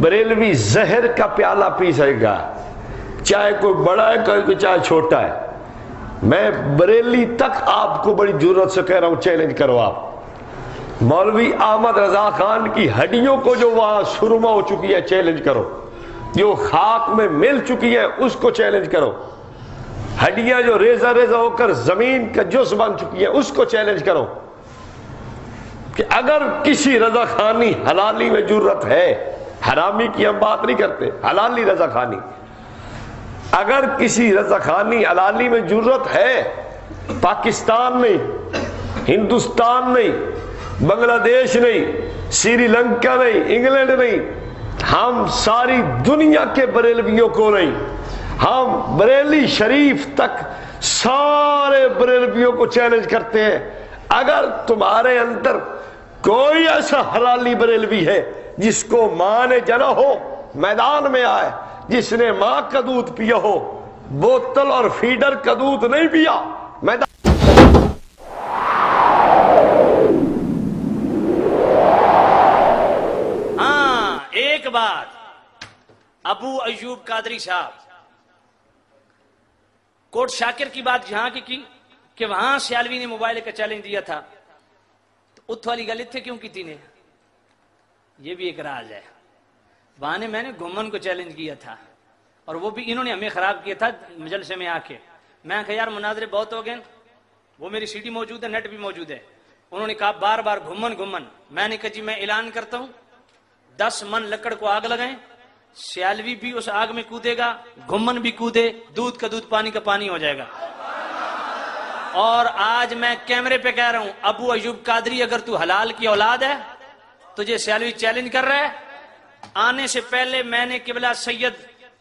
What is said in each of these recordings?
बरेलवी जहर का प्याला पी सकेगा चाहे कोई बड़ा है, कोई चाहे छोटा है। मैं बरेली तक आपको बड़ी ज़रूरत से कह रहा हूँ चैलेंज करो आप। मौलवी अहमद रजा खान की हड्डियों को जो वहाँ सुरमा हो चुकी है चैलेंज करो। जो खाक में मिल चुकी है, उसको चैलेंज करो। हड्डियाँ जो रेजा रेजा होकर ज़मीन का जुस बन चुकी है, उसको चैलेंज करो। कि अगर किसी रजा खानी हलाली में ज़रूरत है हरामी की हम बात नहीं करते। हलाली रजा खानी अगर किसी रजा खानी हलाली में ज़रूरत है, पाकिस्तान नहीं, हिंदुस्तान नहीं, बांग्लादेश नहीं, श्रीलंका नहीं, इंग्लैंड नहीं, हम सारी दुनिया के बरेलवियों को नहीं, हम बरेली शरीफ तक सारे बरेलवियों को चैलेंज करते हैं। अगर तुम्हारे अंदर कोई ऐसा हलाली बरेलवी है जिसको माँ ने जना हो, मैदान में आए, जिसने माँ का दूध पिया हो, बोतल और फीडर का दूध नहीं पिया, मैदान हाँ एक बात। अबू अयूब कादरी साहब कोट शाकिर की बात यहाँ की की कि वहाँ सियालवी ने मोबाइल का चैलेंज दिया था। तो उत वाली गल इतने क्यों की ने? ये भी एक राज है। वहाँ मैंने घुमन को चैलेंज किया था और वो भी इन्होंने हमें खराब किया था मजलसे में आके। मैं कहा, यार मुनाजरे बहुत हो गए वो मेरी सीडी मौजूद है, नेट भी मौजूद है। उन्होंने कहा बार बार घुमन घुमन मैंने कहा, जी, मैं ऐलान करता हूँ। दस मन लकड़ को आग लगाए। सियालवी भी उस आग में कूदेगा घुमन भी कूदे, दूध का दूध, पानी का पानी हो जाएगा। और आज मैं कैमरे पे कह रहा हूँ, अबू अयूब कादरी, अगर तू हलाल की औलाद है तुझे सियालवी चैलेंज कर रहा है। आने से पहले मैंने किबला सैयद,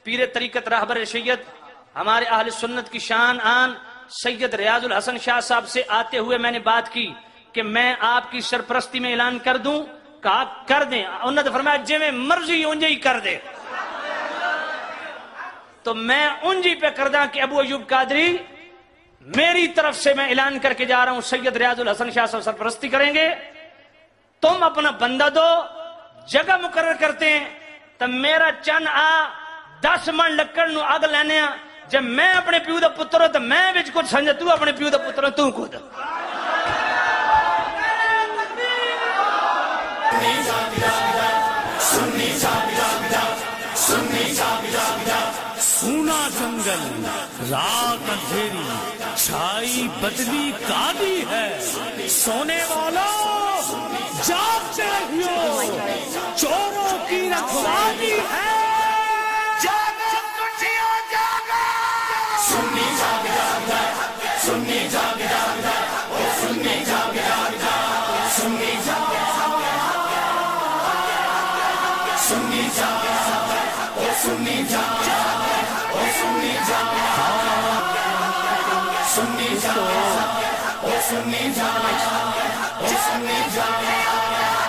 पीर तरीकत राहबर सैयद, हमारे अहल सुन्नत की शान आन, सैयद रियाजुल हसन शाह साहब से आते हुए मैंने बात की कि मैं आपकी सरपरस्ती में ऐलान कर दूँ, कहा, कर दें। उन्होंने फरमाया जिमें मर्ज़ी, उंज ही कर दे। तो मैं उंज पे कर दा कि अबू अयूब कादरी, मेरी तरफ़ से मैं ऐलान करके जा रहा हूँ। सैयद रियाजुल हसन शाह साहब सरप्रस्ती करेंगे। तुम अपना बंदा दो, जगह मुकर करते हैं तो मेरा चन आ, दस मन लकड़ अग लेने जब मैं अपने प्यू का पुत्र तो मैं बिच कुछ समझ, तू अपने प्यू का पुत्र तू खुद जंगल, रात अंधेरी, छाई बदली काली है। सोने वालों जागते रहियो चोरों की रखवाली है। जागो, कुटिया, जागो। जाग जाग जाग। जाग जाग जाग। जाग जाग जाग जाग। सुन्नी जा ओ जा जाग जा सुन्नी जाग